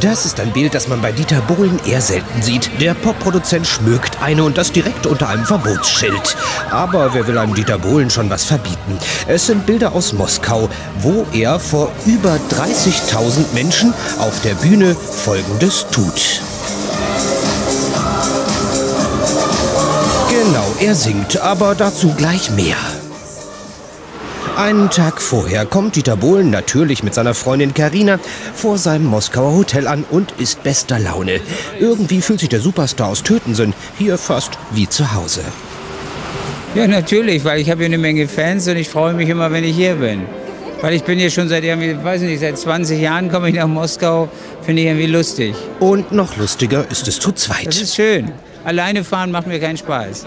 Das ist ein Bild, das man bei Dieter Bohlen eher selten sieht. Der Popproduzent schmückt eine und das direkt unter einem Verbotsschild. Aber wer will einem Dieter Bohlen schon was verbieten? Es sind Bilder aus Moskau, wo er vor über 30.000 Menschen auf der Bühne Folgendes tut. Genau, er singt, aber dazu gleich mehr. Einen Tag vorher kommt Dieter Bohlen natürlich mit seiner Freundin Karina vor seinem Moskauer Hotel an und ist bester Laune. Irgendwie fühlt sich der Superstar aus Tötensen hier fast wie zu Hause. Ja, natürlich, weil ich habe hier eine Menge Fans und ich freue mich immer, wenn ich hier bin. Weil ich bin hier schon seit irgendwie, weiß nicht, seit 20 Jahren komme ich nach Moskau, finde ich irgendwie lustig. Und noch lustiger ist es zu zweit. Das ist schön. Alleine fahren macht mir keinen Spaß.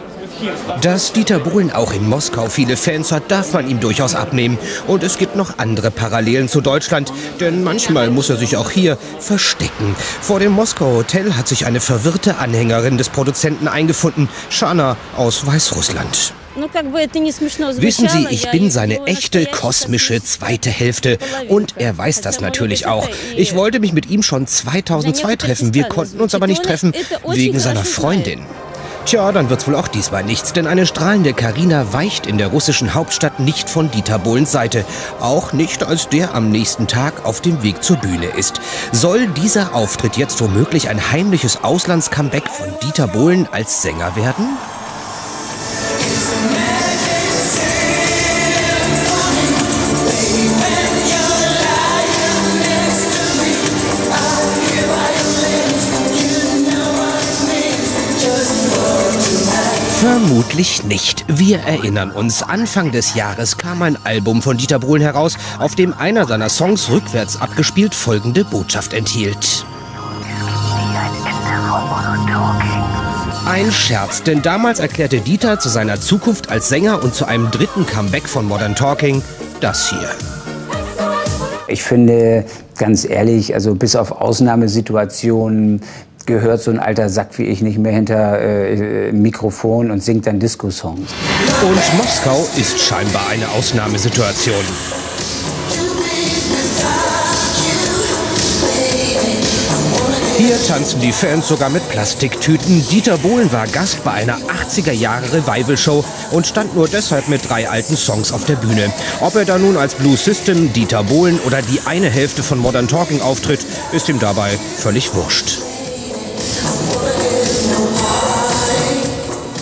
Dass Dieter Bohlen auch in Moskau viele Fans hat, darf man ihm durchaus abnehmen. Und es gibt noch andere Parallelen zu Deutschland, denn manchmal muss er sich auch hier verstecken. Vor dem Moskauer Hotel hat sich eine verwirrte Anhängerin des Produzenten eingefunden, Shana aus Weißrussland. Wissen Sie, ich bin seine echte kosmische zweite Hälfte und er weiß das natürlich auch. Ich wollte mich mit ihm schon 2002 treffen, wir konnten uns aber nicht treffen wegen seiner Freundin. Tja, dann wird's wohl auch diesmal nichts, denn eine strahlende Karina weicht in der russischen Hauptstadt nicht von Dieter Bohlens Seite. Auch nicht, als der am nächsten Tag auf dem Weg zur Bühne ist. Soll dieser Auftritt jetzt womöglich ein heimliches Auslandscomeback von Dieter Bohlen als Sänger werden? Vermutlich nicht. Wir erinnern uns, Anfang des Jahres kam ein Album von Dieter Bohlen heraus, auf dem einer seiner Songs rückwärts abgespielt folgende Botschaft enthielt. Ein Scherz, denn damals erklärte Dieter zu seiner Zukunft als Sänger und zu einem dritten Comeback von Modern Talking das hier. Ich finde, ganz ehrlich, also bis auf Ausnahmesituationen gehört so ein alter Sack wie ich nicht mehr hinter äh, Mikrofon und singt dann Disco-Songs. Und Moskau ist scheinbar eine Ausnahmesituation. Hier tanzen die Fans sogar mit Plastiktüten. Dieter Bohlen war Gast bei einer 80er Jahre Revival-Show und stand nur deshalb mit drei alten Songs auf der Bühne. Ob er da nun als Blue System, Dieter Bohlen oder die eine Hälfte von Modern Talking auftritt, ist ihm dabei völlig wurscht.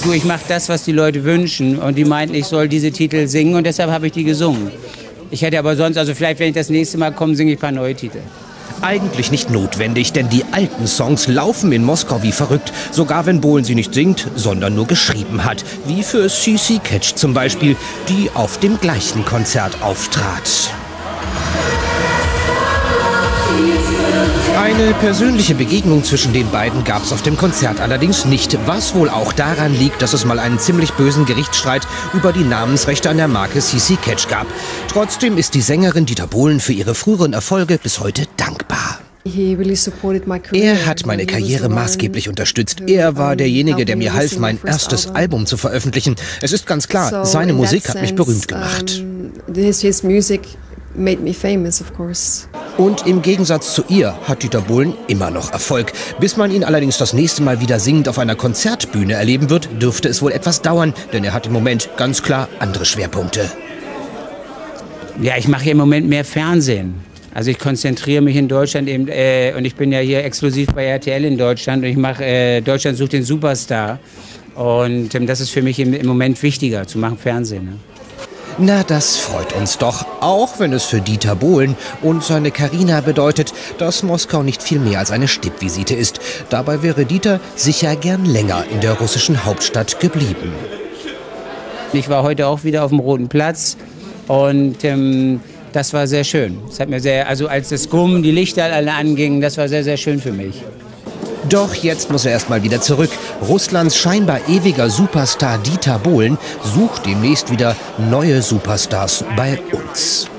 Du, ich mache das, was die Leute wünschen. Und die meinten, ich soll diese Titel singen und deshalb habe ich die gesungen. Ich hätte aber sonst, also vielleicht, wenn ich das nächste Mal komme, singe ich ein paar neue Titel. Eigentlich nicht notwendig, denn die alten Songs laufen in Moskau wie verrückt, sogar wenn Bohlen sie nicht singt, sondern nur geschrieben hat. Wie für CC Catch zum Beispiel, die auf dem gleichen Konzert auftrat. Eine persönliche Begegnung zwischen den beiden gab es auf dem Konzert allerdings nicht, was wohl auch daran liegt, dass es mal einen ziemlich bösen Gerichtsstreit über die Namensrechte an der Marke CC Catch gab. Trotzdem ist die Sängerin Dieter Bohlen für ihre früheren Erfolge bis heute dankbar. Er hat meine Karriere maßgeblich unterstützt. Er war derjenige, der mir half, mein erstes Album zu veröffentlichen. Es ist ganz klar, seine Musik hat mich berühmt gemacht. Und im Gegensatz zu ihr hat Dieter Bohlen immer noch Erfolg. Bis man ihn allerdings das nächste Mal wieder singend auf einer Konzertbühne erleben wird, dürfte es wohl etwas dauern, denn er hat im Moment ganz klar andere Schwerpunkte. Ja, ich mache im Moment mehr Fernsehen. Also ich konzentriere mich in Deutschland eben, äh, und ich bin ja hier exklusiv bei RTL in Deutschland und ich mache äh, Deutschland sucht den Superstar. Und ähm, das ist für mich im, im, Moment wichtiger, zu machen Fernsehen. Ne? Na, das freut uns doch, auch wenn es für Dieter Bohlen und seine Karina bedeutet, dass Moskau nicht viel mehr als eine Stippvisite ist. Dabei wäre Dieter sicher gern länger in der russischen Hauptstadt geblieben. Ich war heute auch wieder auf dem Roten Platz und ähm, das war sehr schön. Das hat mir sehr, also als das Gumm, die Lichter alle angingen, das war sehr, sehr schön für mich. Doch jetzt muss er erstmal wieder zurück. Russlands scheinbar ewiger Superstar Dieter Bohlen sucht demnächst wieder neue Superstars bei uns.